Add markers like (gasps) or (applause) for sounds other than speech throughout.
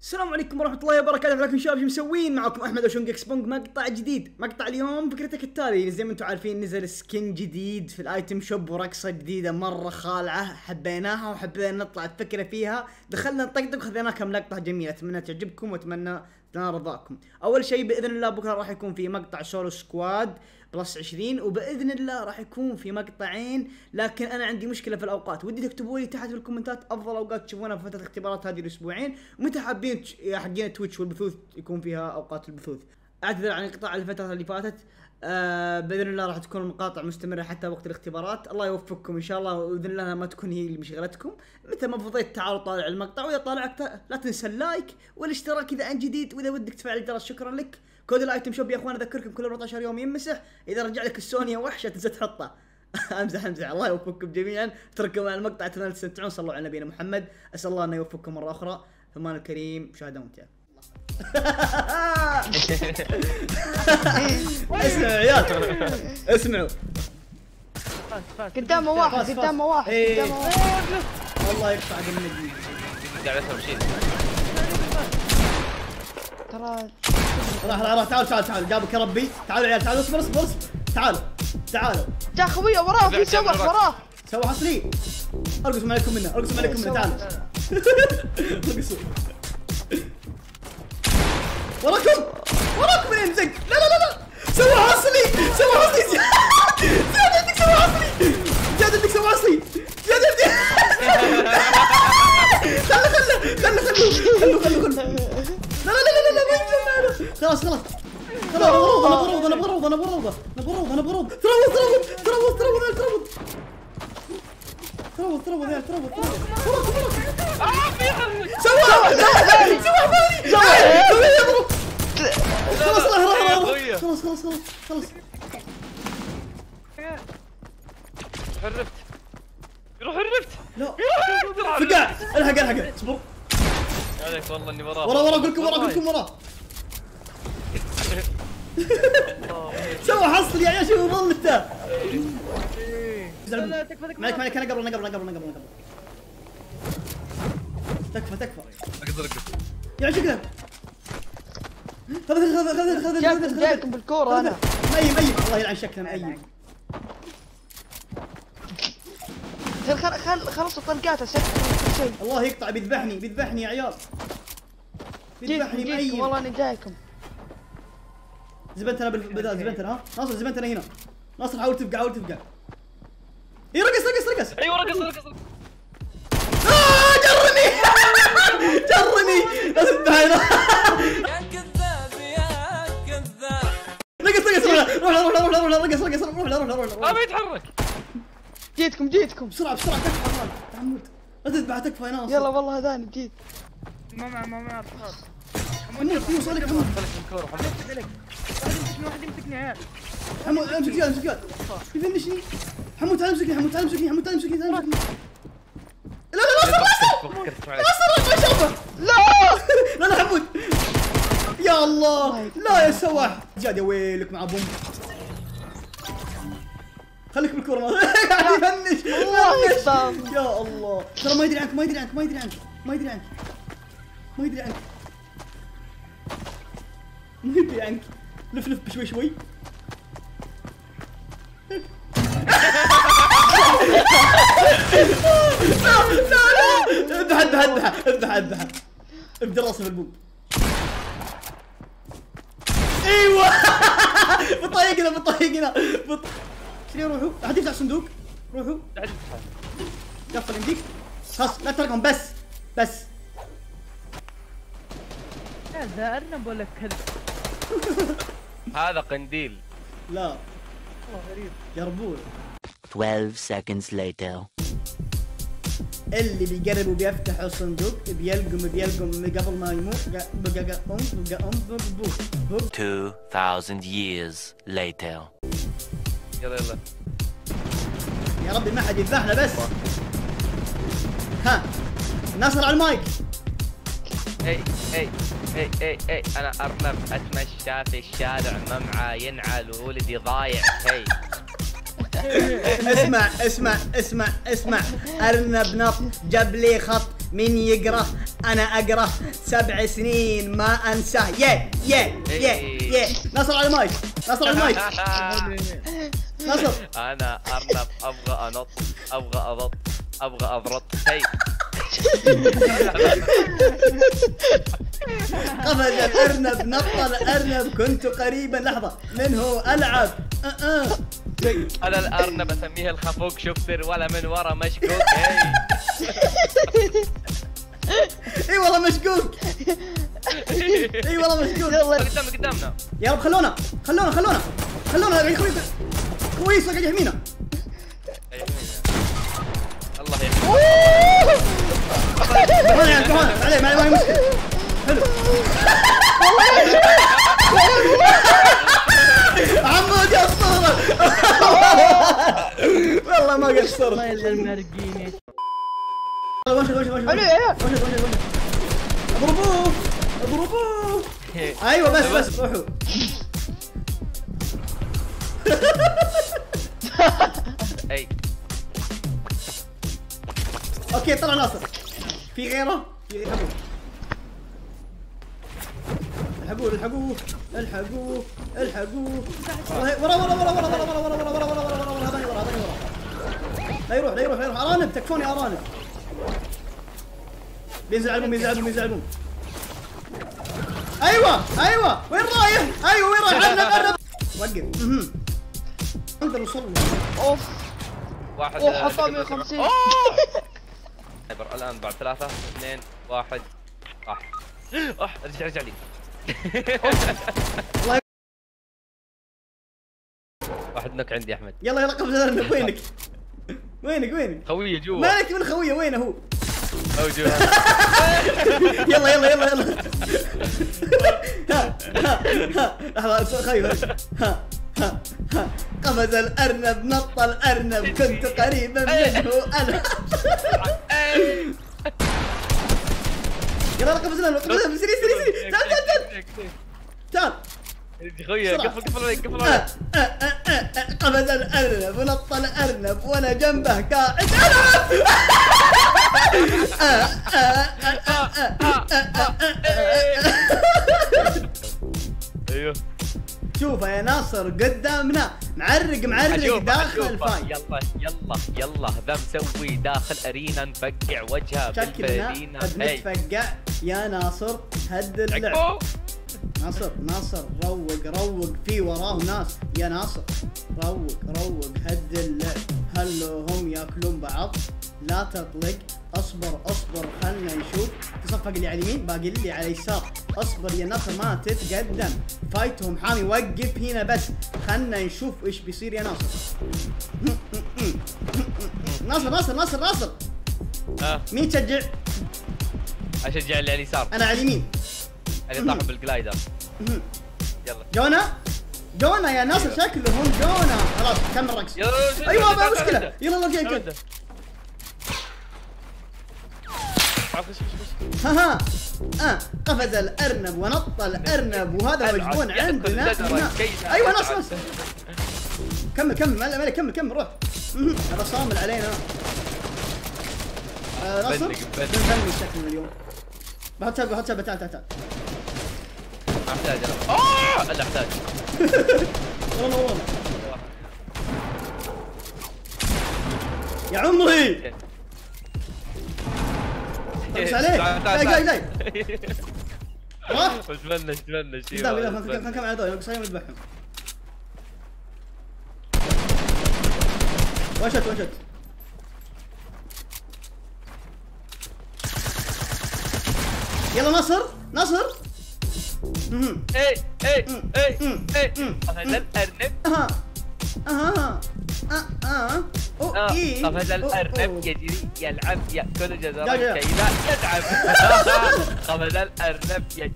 السلام عليكم ورحمة الله وبركاته. لكم شباب شو مسوين؟ معكم أحمد وشونج إكس بونج مقطع جديد. مقطع اليوم فكرته كالتالي زي ما أنتم عارفين نزل سكين جديد في ال item shop ورقصة جديدة مرة خالعة. حبيناها وحبينا نطلع الفكرة فيها. دخلنا نطقطق وخذينا كم لقطة جميلة. أتمنى تعجبكم وأتمنى تنال رضاكم أول شيء بإذن الله بكرة راح يكون في مقطع solo squad plus 20 وبإذن الله راح يكون في مقطعين لكن أنا عندي مشكلة في الأوقات. ودي تكتبوا لي تحت في الكومنتات أفضل أوقات تشوفونها في فترة الاختبارات هذه الأسبوعين. ومتى حابين يا حقين تويتش والبثوث يكون فيها أوقات البثوث؟ أعتذر عن انقطاع الفترة اللي فاتت. آه بإذن الله راح تكون المقاطع مستمرة حتى وقت الاختبارات. الله يوفقكم إن شاء الله وباذن الله ما تكون هي اللي مشغلتكم. متى ما فضيت تعالوا طالع المقطع وإذا طالعت لا تنسى ال like والاشتراك إذا انت جديد وإذا ودك تفعل الجرس شكرا لك. code ال item shop يا اخوان اذكركم كل 14 يوم ينمسح اذا رجع لك السوني وحش لا تنسى تحطه. (laughs) امزح امزح. الله يوفقكم جميعا. اترككم مع المقطع اتمنى تستمتعون صلوا على نبينا محمد. اسأل الله انه يوفقكم مرة أخرى. ثمان الكريم مشاهدة ممتعة. (laughs) اسمعوا يا عيال. اسمعوا. قدامه واحد. قدامه واحد إيه. قدامه واحد. الله يقطع قلبي قاعد أسوي شيء. ترى راح راح راح تعالوا تعالوا تعالوا جابك يا ربي. تعالوا يا عيال تعالوا اصبر اصبر اصبر. تعالوا تعالوا جا خويه وراه في سوح وراه. سووا حصلي ارقصوا عليكم منه ارقصوا عليكم منه تعالوا (laughs) ارقصوا وراكم وراكم من زق لا لا لا لا. سووا حصلي سووا حصلي زياد عندك سووا حصلي زياد عندك سووا حصلي زياد عندك خلاص خلاص خلاص أنا بروض أنا بروض أنا بروض أنا بروض أنا بروض تروض تروض تروض تروض تروض تروض تروض يا تروض تروض ثاني سوا يضرب خلاص راح راح يا راح أخويا. خلاص خلاص خلاص خلاص حرفت يروح حرفت لا فقع الحق الحق اصبر عليك والله اني وراه ورا ورا كلكم ورا كلكم ورا سوا حصل يا عيال شوفوا ظلته. لا تكفى تكفى. مالك مالك أنا قبل أنا قبل أنا قبل أنا قبل أنا تكفى تكفى. أقدر أقدر يا شكله. خذ خذ خذ خذ خذ جاكم جاكم بالكورة أنا. ميم ميم الله يلعن شكله ميم خل خل خل خلصوا طلقات اسكت كل شيء. الله يقطع بيذبحني بيذبحني يا عيال. بيذبحني ميم والله اني جايكم. زبنت أنا بالبدال زبنت أنا ها؟ ناصر زبنت أنا هنا. ناصر حاول تفقع حاول تفقع. اي رقص رقص رقص. أيوه رقص رقص. آه جرني. (laughs) جرني. لازم تذبح هنا يا كذاب يا كذاب رقص رقص روح روح روح روح روح رقص رقص روح روح روح روح أبي يتحرك. جيتكم جيتكم. بسرعة بسرعة تكفى يا محمود لا تذبح تكفى يا ناصر يلا والله هذاني جيت. ما مع ما مع خلاص حمود وصلك حمود خليك من الكورة محمد عليك واحد يمسكني واحد يمسكني عيال. حمود أمسك زياد أمسك زياد يفنشني حمود تعال أمسكني حمود تعال أمسكني حمود تعال أمسكني تعال أمسكني. لا لا لا فكرت معلش ناصر ما شافه لا (laughs) لا. لا حمود. يا الله. لا يا سواح. زياد يا ويلك مع بوم. خليك بالكورة. ما قاعد يفنش. يستر. يا الله. ترى ما يدري عنك ما يدري عنك ما يدري عنك ما يدري عنك. ما يدري عنك. ما يدري عنك. لف لف بشوي شوي. لا لا لا اذبح اذبح اذبح اذبح اذبح ابدأ رأسه بالبوب أيوه. (laughs) بطايقنا بطايقنا بط... شنو روحوا احد يفتح الصندوق روحوا قفل يمديك خلاص لا بس. هذا أرنب ولا كلب؟ (laughs) هذا قنديل. لا. والله غريب. يا ربوع 12 seconds later. اللي بيقرب وبيفتح الصندوق بيلقم بيلقم قبل ما يموت بقى بقى ام بقى ام بوب بوب 2000 years later. يلا يلا. يا ربي ما حد يذبحنا بس. ها ناصر على المايك. إي إي إي إي إي. أنا أرنب أتمشى في الشارع ما معاي ينعل وولدي ضايع. هي (laughs) اسمع اسمع اسمع اسمع. أرنب نط جاب لي خط من يقرأ؟ أنا أقرأ. سبع سنين ما انساه يا يا يا يا. نصر على المايك نصر على المايك. (laughs) نصر. أنا أرنب أبغى أنط أبغى انط أبغى اضرط هي قفز الارنب نط الارنب كنت قريبا. لحظة. من هو؟ ألعب. أنا الأرنب أسميه الخفوق. شفتر ولا من ورا مشكوك. (laughs) هي إي والله مشكوك. إي والله مشكوك. يلا. قدامنا قدامنا. يا رب خلونا خلونا. خلونا. خلونا كويس قاعد يحمينا. الله يحفظك يعني عمود يا والله ما قصرت الله يلا المرقين اضربوه اضربوه أيوه بس بس روحوا اي أوكي طلع ناصر في غيره في غيره الحقوه الحقوه الحقوه الحقوه ورا ورا ورا ورا ورا ورا ورا ورا ورا ورا ورا ورا ورا هذاني ورا هذاني ورا لا يروح لا يروح لا يروح ارانب تكفوني ارانب بينزل على البوم بينزل على البوم بينزل على البوم أيوه أيوه وين رايح؟ أيوه وين رايح؟ ارنب ارنب وقف مهم. نقدر نوصل له اوف واحد اوه حطها 150 عبر الآن بعد ثلاثة اثنين واحد واحد. (gasps) اوه رجع رجع لي. (laughs) واحد نك عندي أحمد. يلا يلا قفز الارنب (laughs) وينك؟ وينك وينك؟ خوية جوا. مالك من خوية وينه هو؟ موجود (laughs) يلا يلا يلا يلا. ها ها ها. لحظة خايف. ها ها ها. قفز الأرنب نط الأرنب. كنت قريبا منه أنا. يلا رقم زلم رقم زلم سري سري سري تعال تعال تعال تعال خويا قفل قفل عليك قفل عليك قفز الارنب ونط الارنب وأنا جنبه قاعد أيوه شوفه يا ناصر قدامنا معرق معرق داخل. الفايت يلا يلا يلا. ذا مسوي داخل أرينا نفقع وجهه شكلنا بالفرينا قد نتفقع. يا ناصر هد اللعب. ناصر ناصر روق روق. في وراه ناس. يا ناصر روق روق. هد اللعب. هل هم ياكلون بعض. لا تطلق. أصبر أصبر خلنا نشوف. تصفق اللي على اليمين باقي اللي على اليسار. أصبر يا ناصر ما تتقدم. فايتهم حامي وقف هنا بس. خلنا نشوف إيش بيصير يا ناصر. ناصر ناصر ناصر ناصر. مين تشجع؟ أشجع اللي على اليسار. أنا على اليمين. اللي طاح بال glider. يلا. جونا؟ جونا يا ناصر شكلهم جونا. خلاص كمل رقص. أيوه ما مشكلة. يلا يلا OK OK ها ها. آه قفز الأرنب ونط الأرنب وهذا مجنون عندنا. أيوه ناصر ناصر كمل كمل مالك مالك كمل كمل روح. هذا صامل علينا. آه بنك. بنفنش شكلنا اليوم. بحط سبه بحط سبه تعال تعال تعال. أحتاج أنا. اوه الا أحتاج. (laughs) والله والله. يا عمري! مش عليك لا لا لا مش بلش بلش لا لا كم كم عدو يوقف سايم يذبحهم وشت وشت يلا نصر نصر اي اي اي اي اي انا الارنب اها اها اه اه أو آه،. الأرنب يجري يلعب ياكل جزرا جا، جا. كي لا يتعب. (laughs) قفز الأرنب يجري.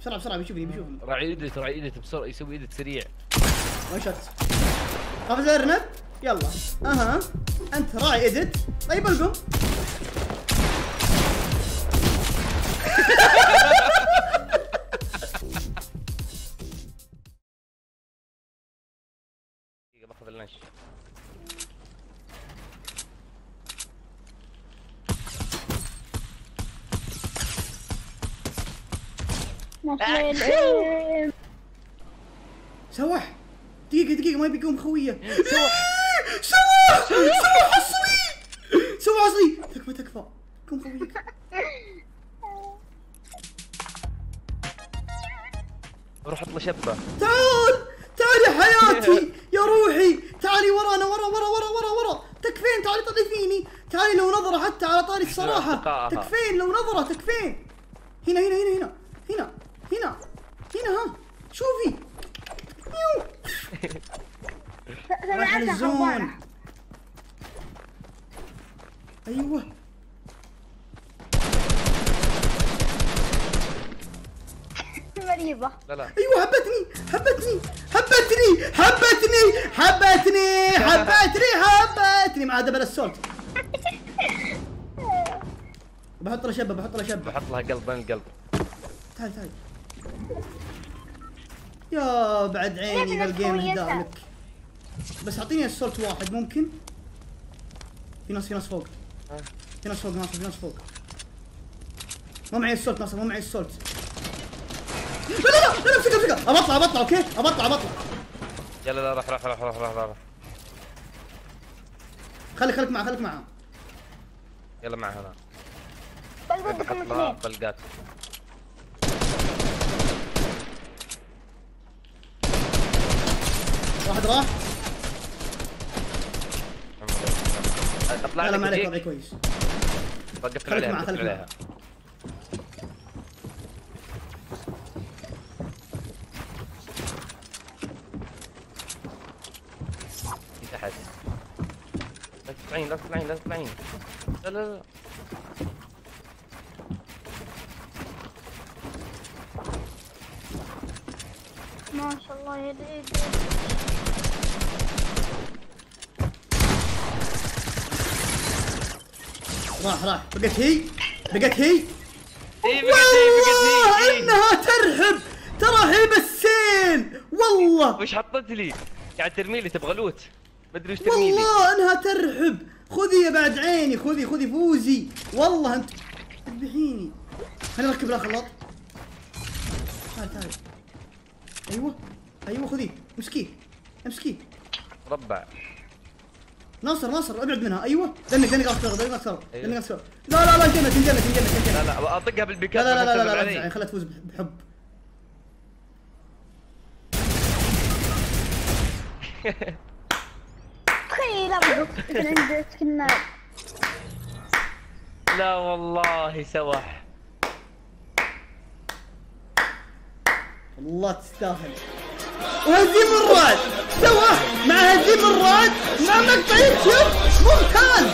بسرعة بسرعة بيشوفني بيشوفني راعي ايدت راعي ايدت بسرعة يسوي ايدت سريع. وشت قفز الأرنب؟ يلا. أها. أنت راعي ادت طيب القم. (laughs) باخذ اللانش. سواح دقيقة دقيقة ما بيقوم خويه (laughs) سواح. سواح سواح أصلي. سواح أصلي. تكفى تكفى. قوم خويك. (laughs) روح اطلع شبة. تعال تعال يا حياتي (laughs) يا روحي. تعالي ورانا ورا ورا ورا ورا ورا. تكفين تعالي طلعي فيني تعالي لو نظرة حتى على طاري الصراحة. تكفين لو نظرة تكفين. هنا هنا هنا هنا. هنا ها. شوفي. يو. راح الزون. أيوه. (laughs) مريضة لا لا. أيوه هبتني هبتني هبتني هبتني هبتني هبتني هبتني. مع دبل السولت (laughs) بحط له شبة بحط له شبة. بحط لها قلب بين القلب. تعال تعال. يا بعد عيني ذا ال game؟ لك بس أعطيني ال assault واحد ممكن؟ في ناس في ناس فوق. في ناس فوق ناصر في ناس فوق. ما معي ال assault ناصر ما معي ال assault لا لا لا لا امسك امسك ابطلع ابطلع OK؟ ابطلع ابطلع يلا لا روح روح روح روح روح روح خلي خليك معه خليك معه. يلا معها هنا بل بدكم بحط لها اثنين بلقات. واحد راح. أطلع لا ما عليك. وضعي كويس. وقفت عليها وقفت عليها. في تحت لا تطلعين لا تطلعين لا تطلعين. لا لا لا. ما شاء الله يا ديدي راح راح. بقت هي؟ بقت هي؟ اي بقت هي بقت والله هي. إيه. إنها ترحب ترى هي بالسين والله. وش حطت لي؟ قاعد ترمي لي تبغى loot. ما أدري وش ترمي لي. والله إنها ترحب خذي يا بعد عيني خذي خذي فوزي. والله أنت تذبحيني. خليني أركب لها خلاط تعال تعال أيوه أيوه خذي. امسكيه امسكيه. مربع ناصر ناصر ابعد منها. أيوه. دنك دنك أكثر دنك أكثر أيوه. دنك أكثر لا لا لا انجنت انجنت انجنت انجنت لا لا أطقها لا بالبيكات لا لا لا لا, لا. لا خلها تفوز بحب. تخيل أبغى يكون عندي سكنات لا والله سوح الله تستاهل. وهزيم الراد سواه مع هزيم الراد مع مقطع يوتيوب ممتاز.